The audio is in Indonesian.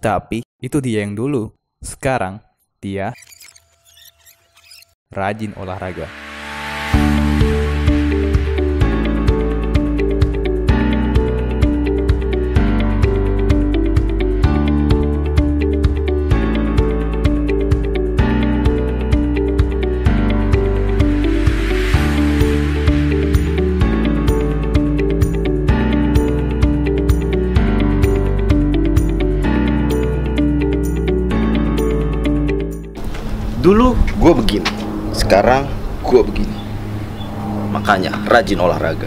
Tapi itu dia yang dulu. Sekarang dia rajin olahraga. dulu gue begini sekarang gue begini. Makanya rajin olahraga.